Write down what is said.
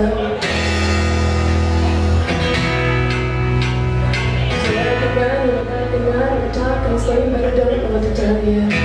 Saudara dengar, dengar, dengar, ucapkan selalu baru oh, dalam.